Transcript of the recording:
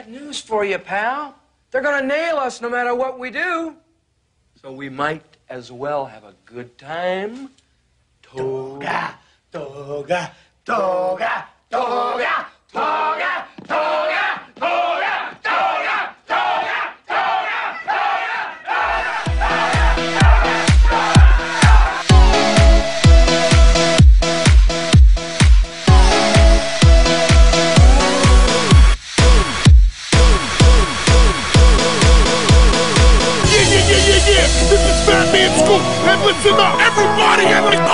got news for you, pal. They're gonna nail us no matter what we do. So we might as well have a good time. Toga, toga, toga, toga, toga, people. And listen up, everybody.